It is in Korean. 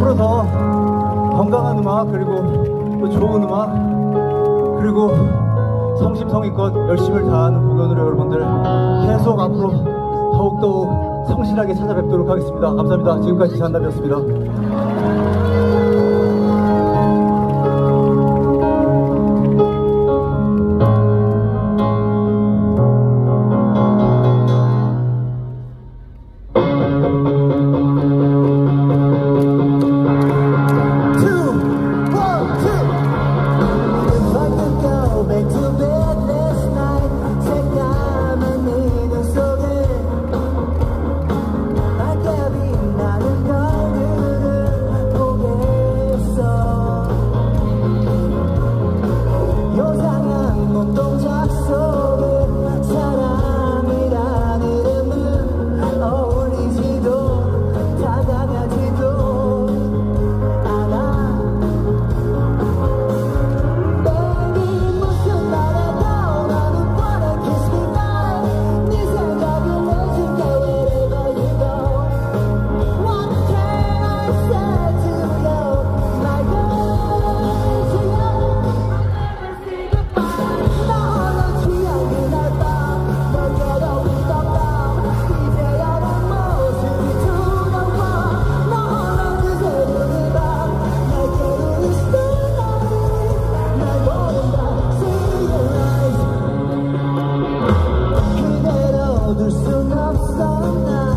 앞으로 더 건강한 음악 그리고 또 좋은 음악 그리고 성심성의껏 열심을 다하는 공연으로 여러분들 계속 앞으로 더욱더 성실하게 찾아뵙도록 하겠습니다. 감사합니다. 지금까지 잔담이었습니다. there's still love somewhere.